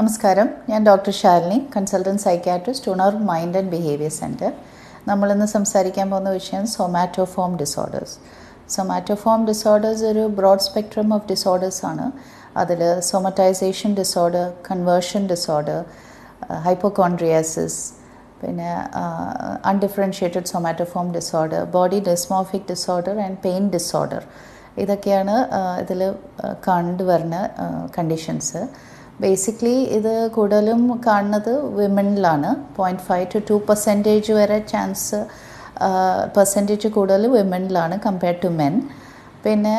നമസ്കാരം. ഞാൻ doctor Shalini consultant psychiatrist Unar mind and behaviour centre നമ്മളിന്ന് സംസാരിക്കാൻ പോകുന്ന വിഷയം സൊമാറ്റോഫോം ഡിസോർഡേഴ്സ്. സൊമാറ്റോഫോം ഡിസോർഡേഴ്സ് ഒരു ബ്രോഡ് സ്പെക്ട്രം ഓഫ് ഡിസോർഡേഴ്സ് ആണ്. അതിൽ somatization disorder conversion disorder hypochondriasis പിന്നെ undifferentiated somatoform disorder body dysmorphic disorder and pain disorder. ഇതൊക്കെയാണ് ഇതിൽ കണ്ടുവരുന്ന കണ്ടീഷൻസ്. ബേസിക്കലി ഇത് കൂടുതലും കാണുന്നത് വിമണിലാണ് point five to two percentage വരെ ചാൻസ് പെർസെന്റേജ് കൂടുതൽ വിമണിലാണ് കമ്പയർഡ് ടു മെൻ പിന്നെ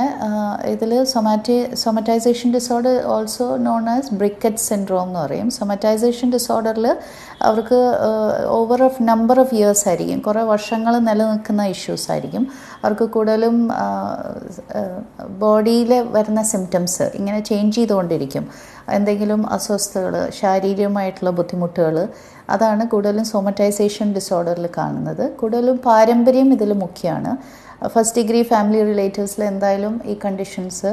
ഇതിൽ സൊമാറ്റി somatization disorder also known as Briquet syndrome എന്ന് പറയും. സൊമറ്റൈസേഷൻ ഡിസോർഡറിൽ അവർക്ക് over of number of years ആയിരിക്കും. കുറേ വർഷങ്ങൾ നിലനിൽക്കുന്ന ഇഷ്യൂസ് ആയിരിക്കും. അവർക്ക് കൂടുതലും ബോഡിയിൽ വരുന്ന സിംറ്റംസ് ഇങ്ങനെ ചേഞ്ച് ചെയ്തുകൊണ്ടിരിക്കും. എന്തെങ്കിലും അസ്വസ്ഥതകൾ ശാരീരികമായിട്ടുള്ള ബുദ്ധിമുട്ടുകൾ അതാണ് കൂടുതലും സോമറ്റൈസേഷൻ ഡിസോർഡറിൽ കാണുന്നത്. കൂടുതലും പാരമ്പര്യം ഇതിൽ മുഖ്യമാണ് ഫസ്റ്റ് ഡിഗ്രി ഫാമിലി റിലേറ്റീവ്സിൽ എന്തായാലും ഈ കണ്ടീഷൻസ്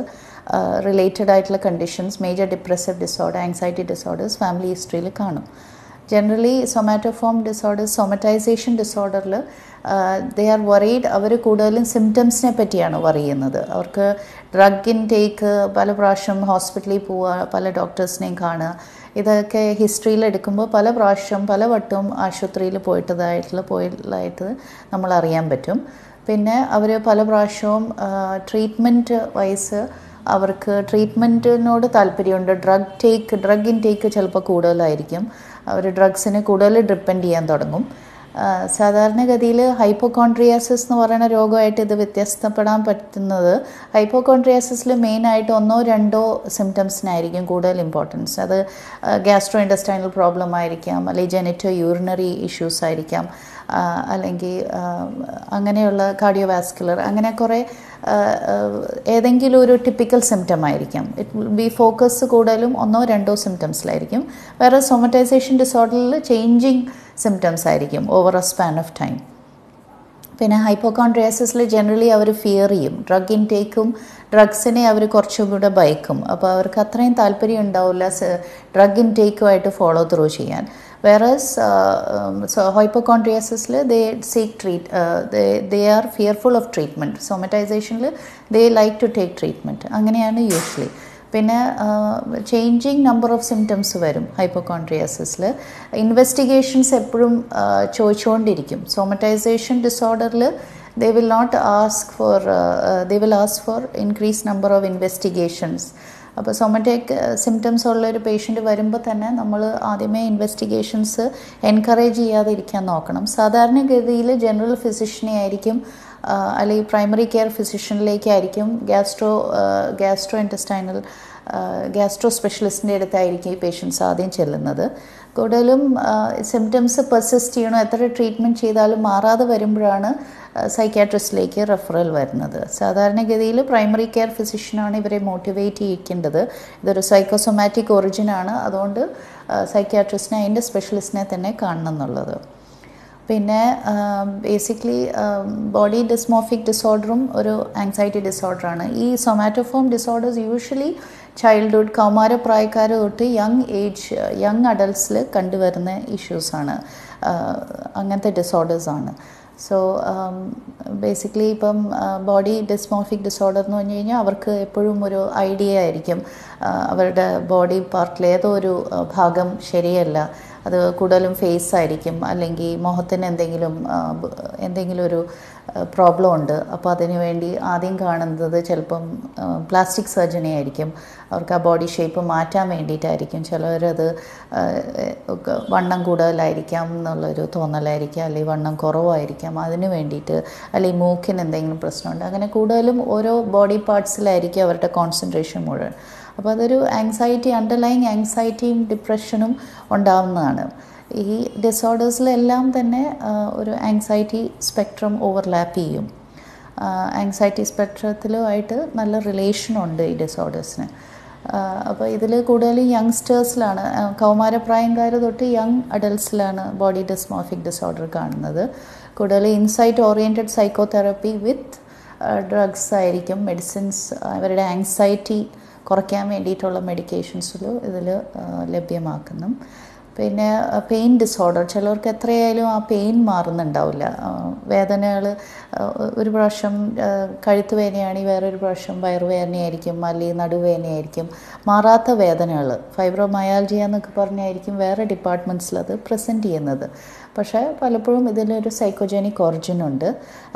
റിലേറ്റഡ് ആയിട്ടുള്ള conditions major depressive disorder anxiety disorders family ഹിസ്റ്ററിയിൽ കാണും. ജനറലി സൊമാറ്റോഫോം ഡിസോർഡേഴ്സ് സൊമറ്റൈസേഷൻ ഡിസോർഡറിൽ ദേ ആർ വറീഡ് അവർ കൂടുതലും സിംറ്റംസിനെ പറ്റിയാണ് വറിയുന്നത് അവർക്ക് ഡ്രഗ് ഇൻടേക്ക് പല പ്രാവശ്യം ഹോസ്പിറ്റലിൽ പോവുക പല ഡോക്ടേഴ്സിനെയും കാണുക ഇതൊക്കെ ഹിസ്റ്ററിയിൽ എടുക്കുമ്പോൾ പല പ്രാവശ്യം പല വട്ടവും ആശുപത്രിയിൽ പോയിട്ടതായിട്ടുള്ള പോയിട്ടുള്ളതായിട്ട് നമ്മൾ അറിയാൻ പറ്റും. പിന്നെ അവർ പല പ്രാവശ്യവും ട്രീറ്റ്മെന്റ് വൈസ് അവർക്ക് ട്രീറ്റ്മെന്റിനോട് താല്പര്യമുണ്ട്. ഡ്രഗ് ടേക്ക് ഡ്രഗ് ഇൻടേക്ക് ചിലപ്പോൾ കൂടുതലായിരിക്കും. അവർ ഡ്രഗ്സിനെ കൂടുതൽ ഡിപ്പെൻഡ് ചെയ്യാൻ തുടങ്ങും. സാധാരണഗതിയിൽ ഹൈപ്പോകോൺട്രിയാസിസ് എന്ന് പറയുന്ന രോഗമായിട്ട് ഇത് വ്യത്യസ്തപ്പെടാൻ പറ്റുന്നത് ഹൈപ്പോകോൺട്രിയാസിസിൽ മെയിനായിട്ട് ഒന്നോ രണ്ടോ സിംറ്റംസിനായിരിക്കും കൂടുതൽ ഇമ്പോർട്ടൻസ് അത് ഗ്യാസ്ട്രോ ഇൻഡസ്റ്റൈനൽ പ്രോബ്ലം ആയിരിക്കാം അല്ലെങ്കിൽ ജെനിറ്റോ യൂറിനറി ഇഷ്യൂസ് ആയിരിക്കാം അല്ലെങ്കിൽ അങ്ങനെയുള്ള കാർഡിയോവാസ്കുലർ അങ്ങനെ കുറേ ഏതെങ്കിലും ഒരു ടിപ്പിക്കൽ സിംറ്റം ആയിരിക്കാം. ഇറ്റ് ബി ഫോക്കസ് കൂടുതലും ഒന്നോ രണ്ടോ സിംറ്റംസിലായിരിക്കും വേറെ സോമറ്റൈസേഷൻ ഡിസോർഡറിൽ ചേഞ്ചിങ് സിംറ്റംസ് ആയിരിക്കും over a span of time പിന്നെ ഹൈപ്പോകോൺട്രിയാസിസിൽ ജനറലി അവർ ഫിയർ ചെയ്യും. ഡ്രഗ് ഇൻടേക്കും ഡ്രഗ്സിനെ അവർ കുറച്ചും കൂടെ ഭയക്കും. അപ്പോൾ അവർക്ക് അത്രയും താല്പര്യം ഉണ്ടാവില്ല ഡ്രഗ് ഇൻടേക്കുമായിട്ട് ഫോളോ ത്രൂ ചെയ്യാൻ. Whereas ഹൈപ്പോകോൺട്രിയാസിസിൽ they seek treat they are fearful of treatment സോമറ്റൈസേഷനിൽ they like to take treatment അങ്ങനെയാണ് യൂഷ്വലി പിന്നെ ചേഞ്ചിങ് നമ്പർ ഓഫ് സിംറ്റംസ് വരും ഹൈപ്പോകോൺട്രിയാസിസിൽ ഇൻവെസ്റ്റിഗേഷൻസ് എപ്പോഴും ചോദിച്ചുകൊണ്ടിരിക്കും സോമറ്റൈസേഷൻ ഡിസോർഡറിൽ they will not ask for they will ask for increase number of investigations അപ്പോൾ somatic symptoms ഉള്ള ഒരു patient വരുമ്പോൾ തന്നെ നമ്മൾ ആദ്യമേ ഇൻവെസ്റ്റിഗേഷൻസ് എൻകറേജ് ചെയ്യാതിരിക്കാൻ നോക്കണം. സാധാരണഗതിയിൽ ജനറൽ ഫിസിഷ്യനെ ആയിരിക്കും അല്ലെങ്കിൽ പ്രൈമറി കെയർ ഫിസിഷ്യനിലേക്കായിരിക്കും ഗ്യാസ്ട്രോ ഗ്യാസ്ട്രോ ഇന്റസ്റ്റൈനൽ ഗ്യാസ്ട്രോ സ്പെഷ്യലിസ്റ്റിന്റെ അടുത്തായിരിക്കും ഈ പേഷ്യൻസ് ആദ്യം ചെല്ലുന്നത്. കൂടുതലും സിംറ്റംസ് പെർസിസ്റ്റ് ചെയ്യണോ എത്ര ട്രീറ്റ്മെന്റ് ചെയ്താലും മാറാതെ വരുമ്പോഴാണ് സൈക്യാട്രിസ്റ്റിലേക്ക് റെഫറൽ വരുന്നത്. സാധാരണഗതിയിൽ പ്രൈമറി കെയർ ഫിസിഷ്യനാണ് ഇവരെ മോട്ടിവേറ്റ് ചെയ്യിക്കേണ്ടത്. ഇതൊരു സൈക്കോസൊമാറ്റിക് ഒറിജിനാണ് അതുകൊണ്ട് സൈക്യാട്രിസ്റ്റിനെ അതിന്റെ സ്പെഷ്യലിസ്റ്റിനെ തന്നെ കാണണം എന്നുള്ളത്. പിന്നെ ബേസിക്കലി ബോഡി ഡിസ്മോഫിക് ഡിസോർഡറും ഒരു ആങ്സൈറ്റി ഡിസോർഡറാണ് ഈ സൊമാറ്റോഫോം ഡിസോർഡേഴ്സ് യൂഷ്വലി ചൈൽഡ്ഹുഡ് കൗമാരപ്രായക്കാർ തൊട്ട് യങ് ഏജ് യങ് അഡൽട്ട്സിൽ കണ്ടുവരുന്ന ഇഷ്യൂസാണ് അങ്ങനത്തെ ഡിസോർഡേഴ്സാണ് സോ ബേസിക്കലി ഇപ്പം ബോഡി ഡിസ്മോഫിക് ഡിസോർഡർ എന്ന് പറഞ്ഞു കഴിഞ്ഞാൽ അവർക്ക് എപ്പോഴും ഒരു ഐഡിയ ആയിരിക്കും. അവരുടെ ബോഡി പാർട്ടിൽ ഏതോ ഒരു ഭാഗം ശരിയല്ല. അത് കൂടുതലും ഫേസ് ആയിരിക്കും. അല്ലെങ്കിൽ മുഖത്തിന് എന്തെങ്കിലും എന്തെങ്കിലും ഒരു പ്രോബ്ലം ഉണ്ട്. അപ്പോൾ അതിനു വേണ്ടി ആദ്യം കാണുന്നത് ചിലപ്പം പ്ലാസ്റ്റിക് സർജറി ആയിരിക്കും. അവർക്ക് ആ ബോഡി ഷേപ്പ് മാറ്റാൻ വേണ്ടിയിട്ടായിരിക്കും. ചിലവരത് വണ്ണം കൂടുതലായിരിക്കാം എന്നുള്ളൊരു തോന്നലായിരിക്കാം. അല്ലെങ്കിൽ വണ്ണം കുറവായിരിക്കാം. അതിന് വേണ്ടിയിട്ട് അല്ലെങ്കിൽ മൂക്കിന് എന്തെങ്കിലും പ്രശ്നമുണ്ട്. അങ്ങനെ കൂടുതലും ഓരോ ബോഡി പാർട്സിലായിരിക്കും അവരുടെ കോൺസെൻട്രേഷൻ മുഴുവൻ. അപ്പോൾ അതൊരു ആങ്സൈറ്റി അണ്ടർലൈങ് ആങ്സൈറ്റിയും ഡിപ്രഷനും ഉണ്ടാവുന്നതാണ്. ഈ ഡിസോർഡേഴ്സിലെല്ലാം തന്നെ ഒരു ആങ്സൈറ്റി സ്പെക്ട്രം ഓവർലാപ്പ് ചെയ്യും. ആങ്സൈറ്റി സ്പെക്ട്രത്തിലുമായിട്ട് നല്ല റിലേഷനുണ്ട് ഈ ഡിസോർഡേഴ്സിന് അപ്പോൾ ഇതിൽ കൂടുതൽ യങ്സ്റ്റേഴ്സിലാണ് കൗമാരപ്രായംകാർ തൊട്ട് യങ് അഡൽട്ട്സിലാണ് ബോഡി ഡിസ്മോഫിക് ഡിസോർഡർ കാണുന്നത്. കൂടുതൽ insight oriented psychotherapy with drugs ആയിരിക്കും മെഡിസിൻസ് അവരുടെ ആങ്സൈറ്റി കുറയ്ക്കാൻ വേണ്ടിയിട്ടുള്ള മെഡിക്കേഷൻസിൽ ഇതിൽ ലഭ്യമാക്കുന്നു. പിന്നെ പെയിൻ ഡിസോർഡർ ചിലവർക്ക് എത്രയായാലും ആ പെയിൻ മാറുന്നുണ്ടാവില്ല. വേദനകൾ ഒരു പ്രാവശ്യം കഴുത്ത് വേദനയാണെങ്കിൽ വേറൊരു പ്രാവശ്യം വയറുവേദനയായിരിക്കും അല്ലെങ്കിൽ നടുവേദനയായിരിക്കും മാറാത്ത വേദനകൾ ഫൈബ്രോമയാൾജിയ എന്നൊക്കെ പറഞ്ഞായിരിക്കും വേറെ ഡിപ്പാർട്ട്മെന്റ്സിൽ അത് പ്രസന്റ് ചെയ്യുന്നത്. പക്ഷേ പലപ്പോഴും ഇതിലൊരു സൈക്കോജനിക് ഒറിജിൻ ഉണ്ട്.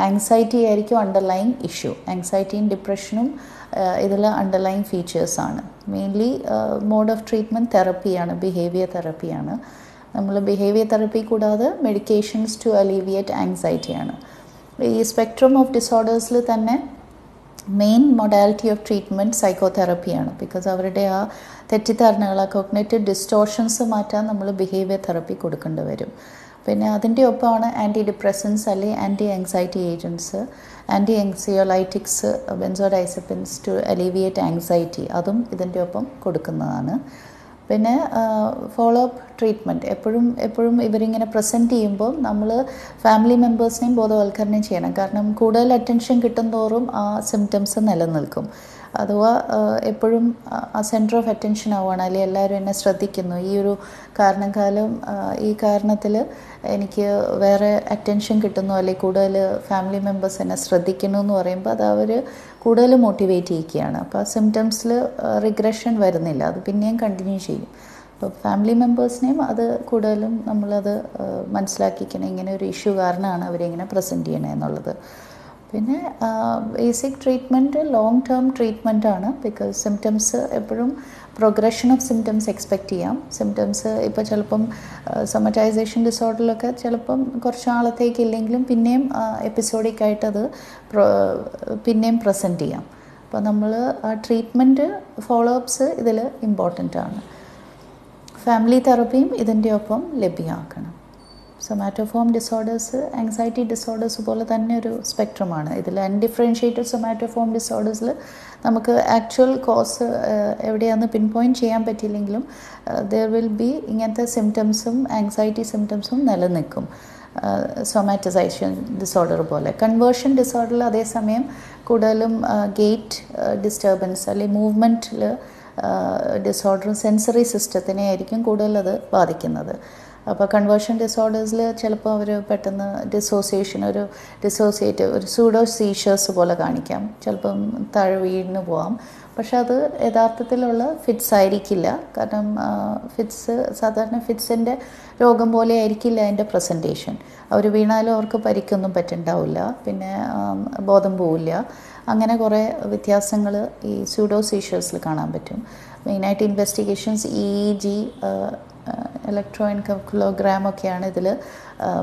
ആങ്സൈറ്റി ആയിരിക്കും അണ്ടർലൈൻ ഇഷ്യൂ ആങ്സൈറ്റിയും ഡിപ്രഷനും ഇതിൽ അണ്ടർലൈൻ ഫീച്ചേഴ്സാണ് മെയിൻലി മോഡ് ഓഫ് ട്രീറ്റ്മെന്റ് തെറപ്പിയാണ് ബിഹേവിയർ തെറപ്പിയാണ് നമ്മൾ ബിഹേവിയർ തെറപ്പി കൂടാതെ മെഡിക്കേഷൻസ് ടു അലീവിയേറ്റ് ആങ്സൈറ്റിയാണ് ഈ സ്പെക്ട്രം ഓഫ് ഡിസോർഡേഴ്സിൽ തന്നെ മെയിൻ മൊഡാലിറ്റി ഓഫ് ട്രീറ്റ്മെന്റ് സൈക്കോതെറപ്പിയാണ് ബിക്കോസ് അവരുടെ ആ തെറ്റിദ്ധാരണകൾ ആ കോഗ്നേറ്റീവ് ഡിസ്റ്റോർഷൻസ് മാറ്റാൻ നമ്മൾ ബിഹേവിയർ തെറപ്പി കൊടുക്കേണ്ടി വരും. പിന്നെ അതിന്റെ ഒപ്പമാണ് ആന്റി ഡിപ്രസൻസ് അല്ലെങ്കിൽ anti anxiety agents anti anxiolytics benzodiazepines to alleviate anxiety അതും ഇതിന്റെ ഒപ്പം കൊടുക്കുന്നതാണ്. പിന്നെ ഫോളോ അപ്പ് ട്രീറ്റ്മെന്റ് എപ്പോഴും എപ്പോഴും ഇവരിങ്ങനെ പ്രസന്റ് ചെയ്യുമ്പോൾ നമ്മൾ ഫാമിലി മെമ്പേഴ്സിനെയും ബോധവൽക്കരണം ചെയ്യണം. കാരണം കൂടുതൽ അറ്റൻഷൻ കിട്ടും തോറും ആ സിംറ്റംസ് നിലനിൽക്കും. അഥവാ എപ്പോഴും ആ സെന്റർ ഓഫ് അറ്റൻഷൻ ആവുകയാണ് അല്ലെങ്കിൽ എല്ലാവരും എന്നെ ശ്രദ്ധിക്കുന്നു. ഈ ഒരു കാരണക്കാലം ഈ കാരണത്തിൽ എനിക്ക് വേറെ അറ്റൻഷൻ കിട്ടുന്നു. അല്ലെങ്കിൽ കൂടുതൽ ഫാമിലി മെമ്പേഴ്സ് എന്നെ ശ്രദ്ധിക്കുന്നു എന്ന് പറയുമ്പോൾ അത് അവർ കൂടുതൽ മോട്ടിവേറ്റ് ചെയ്യിക്കുകയാണ്. അപ്പോൾ ആ സിംറ്റംസിൽ റിഗ്രഷൻ വരുന്നില്ല. അത് പിന്നെയും കണ്ടിന്യൂ ചെയ്യും. അപ്പോൾ ഫാമിലി മെമ്പേഴ്സിനെയും അത് കൂടുതലും നമ്മളത് മനസ്സിലാക്കിക്കണം ഇങ്ങനെ ഒരു ഇഷ്യൂ കാരണമാണ് അവരിങ്ങനെ പ്രസന്റ് ചെയ്യണേ എന്നുള്ളത്. പിന്നെ basic treatment long term treatment ആണ്. ബിക്കോസ് സിംറ്റംസ് എപ്പോഴും പ്രോഗ്രഷൻ ഓഫ് സിംറ്റംസ് എക്സ്പെക്റ്റ് ചെയ്യാം. സിംറ്റംസ് ഇപ്പോൾ ചിലപ്പം സൊമറ്റൈസേഷൻ ഡിസോർഡറിലൊക്കെ ചിലപ്പം കുറച്ച് നാളത്തേക്ക് ഇല്ലെങ്കിലും പിന്നെയും എപ്പിസോഡിക് ആയിട്ട് അത് പിന്നെയും പ്രസന്റ് ചെയ്യാം. അപ്പോൾ നമ്മൾ ആ ട്രീറ്റ്മെന്റ് ഫോളോ അപ്സ് ഇതിൽ ഇമ്പോർട്ടന്റ് ആണ്. ഫാമിലി തെറപ്പിയും ഇതിന്റെ ഒപ്പം ലഭ്യമാക്കണം. സൊമാറ്റോഫോം ഡിസോർഡേഴ്സ് ആങ്സൈറ്റി ഡിസോർഡേഴ്സ് പോലെ തന്നെ ഒരു സ്പെക്ട്രമാണ് ഇതിൽ അൺഡിഫറൻഷ്യേറ്റഡ് സൊമാറ്റോഫോം ഡിസോർഡേഴ്സിൽ നമുക്ക് ആക്ച്വൽ കോസ് എവിടെയാണെന്ന് പിൻ പോയിന്റ് ചെയ്യാൻ പറ്റിയില്ലെങ്കിലും ദർ വിൽ ബി ഇങ്ങനത്തെ സിംറ്റംസും ആങ്സൈറ്റി സിംറ്റംസും നിലനിൽക്കും. സൊമാറ്റസൈഷൻ ഡിസോർഡർ പോലെ. കൺവേർഷൻ ഡിസോർഡറിൽ അതേസമയം കൂടുതലും ഗേറ്റ് ഡിസ്റ്റർബൻസ് അല്ലെങ്കിൽ മൂവ്മെന്റിൽ ഡിസോർഡറും സെൻസറി സിസ്റ്റത്തിനെ ആയിരിക്കും കൂടുതലത് ബാധിക്കുന്നത്. അപ്പോൾ കൺവേർഷൻ ഡിസോർഡേഴ്സിൽ ചിലപ്പോൾ അവർ പെട്ടെന്ന് ഡിസോസിയേഷൻ ഒരു ഡിസോസിയേറ്റ് ഒരു സൂഡോ സീഷേഴ്സ് പോലെ കാണിക്കാം. ചിലപ്പം താഴെ വീടിന് പോവാം. പക്ഷെ അത് യഥാർത്ഥത്തിലുള്ള ഫിറ്റ്സ് ആയിരിക്കില്ല. കാരണം ഫിറ്റ്സ് സാധാരണ ഫിറ്റ്സിന്റെ രോഗം പോലെ ആയിരിക്കില്ല അതിന്റെ പ്രസന്റേഷൻ അവർ വീണാലും അവർക്ക് പരിക്കൊന്നും പറ്റുണ്ടാവില്ല. പിന്നെ ബോധം പോവില്ല. അങ്ങനെ കുറേ വ്യത്യാസങ്ങൾ ഈ സ്യൂഡോ സീഷേഴ്സിൽ കാണാൻ പറ്റും. മെയിനായിട്ട് investigations E G electroencephalogram ഒക്കെയാണ് ഇതിൽ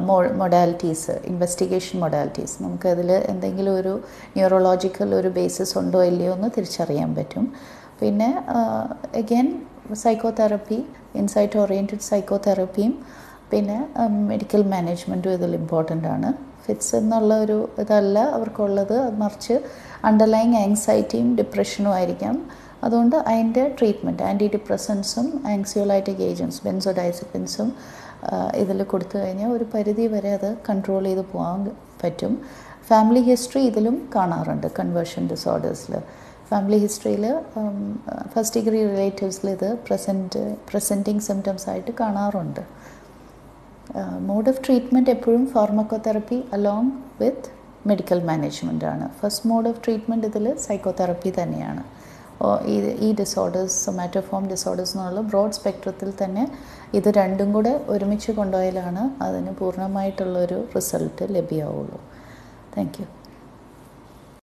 മോ മൊഡാലിറ്റീസ് ഇൻവെസ്റ്റിഗേഷൻ മൊഡാലിറ്റീസ് നമുക്കതിൽ എന്തെങ്കിലും ഒരു ന്യൂറോളജിക്കൽ ഒരു ബേസിസ് ഉണ്ടോ ഇല്ലയോ എന്ന് തിരിച്ചറിയാൻ പറ്റും. പിന്നെ അഗൈൻ സൈക്കോതെറപ്പി ഇൻസൈറ്റ് ഓറിയന്റഡ് സൈക്കോതെറപ്പിയും പിന്നെ മെഡിക്കൽ മാനേജ്മെന്റും ഇതിൽ ഇമ്പോർട്ടന്റ് ആണ്. ഫിറ്റ്സ് എന്നുള്ള ഒരു ഇതല്ല അവർക്കുള്ളത്. മറിച്ച് അണ്ടർലൈങ് ആങ്സൈറ്റിയും ഡിപ്രഷനും ആയിരിക്കാം. അതുകൊണ്ട് അതിന്റെ ട്രീറ്റ്മെന്റ് ആന്റി ഡിപ്രസൻസും ആങ്സിയോലൈറ്റിക് ഏജൻസ് ബെൻസോഡൈസിപ്പിൻസും ഇതിൽ കൊടുത്തു കഴിഞ്ഞാൽ ഒരു പരിധി വരെ അത് കൺട്രോൾ ചെയ്ത് പോകാൻ പറ്റും. ഫാമിലി ഹിസ്റ്ററി ഇതിലും കാണാറുണ്ട് കൺവേർഷൻ ഡിസോർഡേഴ്സിൽ ഫാമിലി ഹിസ്റ്ററിയിൽ ഫസ്റ്റ് ഡിഗ്രി റിലേറ്റീവ്സിൽ ഇത് പ്രസന്റ് പ്രസന്റിങ് സിംറ്റംസ് ആയിട്ട് കാണാറുണ്ട്. മോഡ് ഓഫ് ട്രീറ്റ്മെന്റ് എപ്പോഴും pharmacotherapy along with medical management ആണ്. ഫസ്റ്റ് മോഡ് ഓഫ് ട്രീറ്റ്മെന്റ് ഇതിൽ സൈക്കോതെറപ്പി തന്നെയാണ്. ഈ ഡിസോർഡേഴ്സ് സൊമാറ്റോഫോം ഡിസോർഡേഴ്സ് എന്നുള്ള ബ്രോഡ് സ്പെക്ട്രത്തിൽ തന്നെ ഇത് രണ്ടും കൂടെ ഒരുമിച്ച് കൊണ്ടുപോയാലാണ് അതിന് പൂർണമായിട്ടുള്ളൊരു റിസൾട്ട് ലഭ്യമാവുള്ളൂ താങ്ക് യു